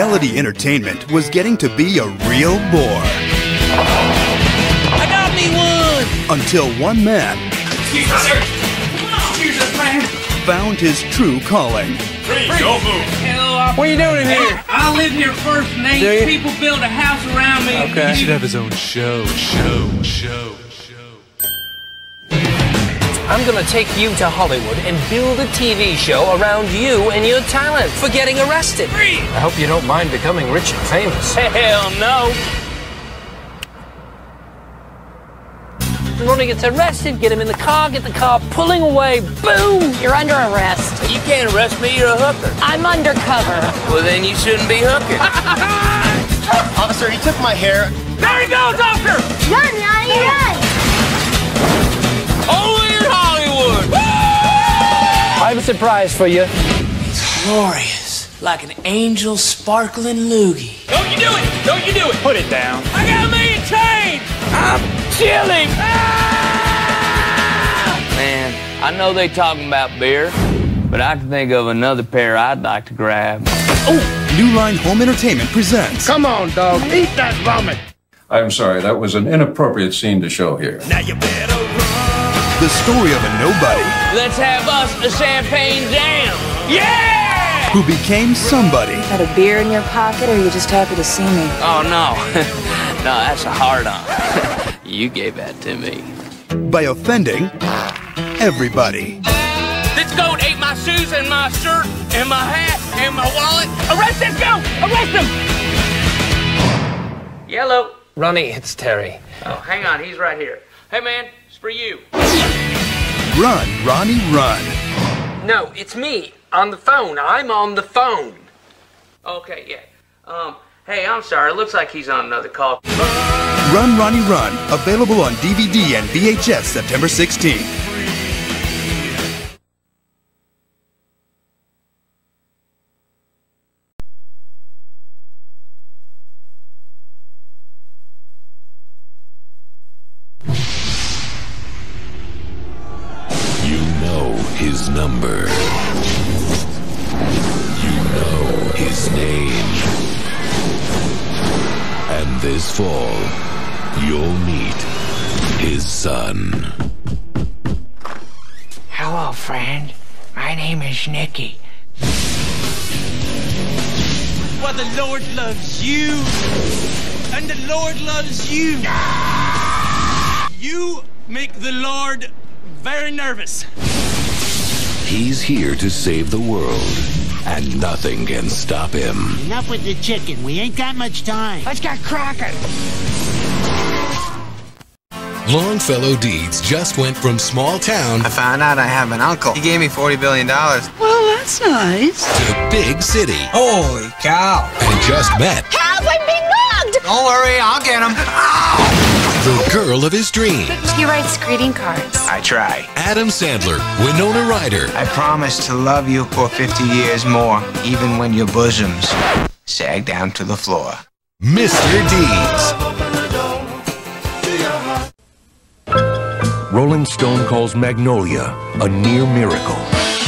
reality entertainment was getting to be a real bore. I got me one! Until one man Excuse us, sir. Excuse us, man. found his true calling. Don't move. What are you doing in here? I live here first and Do you? eight people build a house around me. Okay. He should have his own show, show, show, show. I'm gonna take you to Hollywood and build a TV show around you and your talent for getting arrested. Free. I hope you don't mind becoming rich and famous. Hell no. Ronnie gets arrested, get him in the car, get the car pulling away, boom! You're under arrest. You can't arrest me, you're a hooker. I'm undercover. Well, then you shouldn't be hooking. Officer, he took my hair. there he goes, officer! Run, surprise for you. It's glorious. Like an angel sparkling loogie. Don't you do it! Don't you do it! Put it down. I got a million change! I'm chilling! Ah! Man, I know they talking about beer, but I can think of another pair I'd like to grab. Oh, New Line Home Entertainment presents Come on, dog. Eat that vomit. I'm sorry, that was an inappropriate scene to show here. Now you better run. The story of a nobody Let's have us a champagne jam! Yeah! who became somebody Got a beer in your pocket, or are you just happy to see me? Oh no, no, that's a hard on. you gave that to me. by offending everybody. This goat ate my shoes and my shirt and my hat and my wallet. Arrest this goat! Arrest him! Yellow. Ronnie, it's Terry. Oh, hang on, he's right here. Hey man, it's for you. Run, Ronnie, run. No, it's me on the phone. I'm on the phone. Okay, yeah. Um, hey, I'm sorry. It looks like he's on another call. Run, Ronnie, run. Available on DVD and VHS September 16th. His number. You know his name. And this fall, you'll meet his son. Hello, friend. My name is Nicky. Well, the Lord loves you, and the Lord loves you. You make the Lord very nervous. He's here to save the world, and nothing can stop him. Enough with the chicken. We ain't got much time. Let's get cracking. Longfellow Deeds just went from small town I found out I have an uncle. He gave me $40 billion. Well, that's nice. to big city Holy cow. and just met Help! I'm being mugged! Don't worry, I'll get him. Ah! The girl of his dreams. He writes greeting cards. I try. Adam Sandler, Winona Ryder, I promise to love you for 50 years more, even when your bosoms sag down to the floor. Mr. Deeds. Rolling Stone calls Magnolia a near miracle.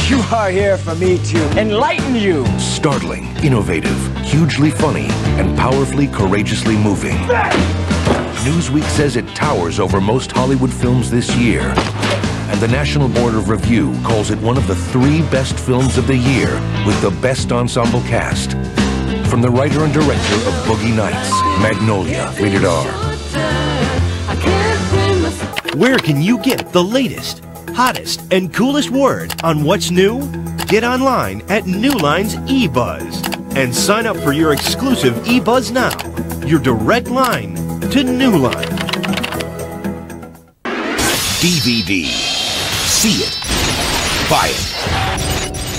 You are here for me to enlighten you. Startling, innovative, hugely funny, and powerfully, courageously moving. Newsweek says it towers over most Hollywood films this year. And the National Board of Review calls it one of the three best films of the year with the best ensemble cast. From the writer and director of Boogie Nights, Magnolia, rated R. Where can you get the latest, hottest, and coolest word on what's new? Get online at Newline's eBuzz and sign up for your exclusive eBuzz now, your direct line to Newline. DVD. See it. Buy it.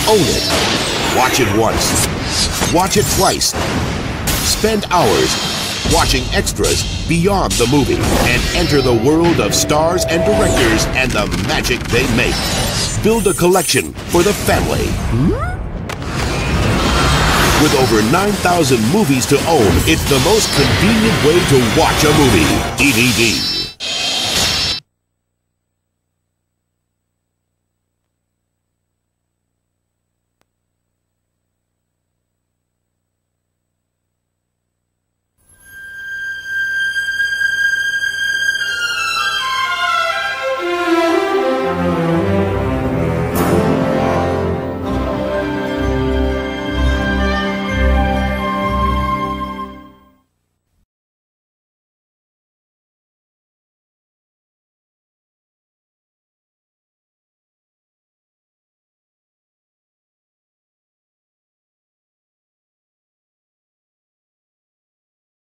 Own it. Watch it once. Watch it twice. Spend hours watching extras beyond the movie and enter the world of stars and directors and the magic they make. Build a collection for the family. With over 9,000 movies to own, it's the most convenient way to watch a movie. DVD.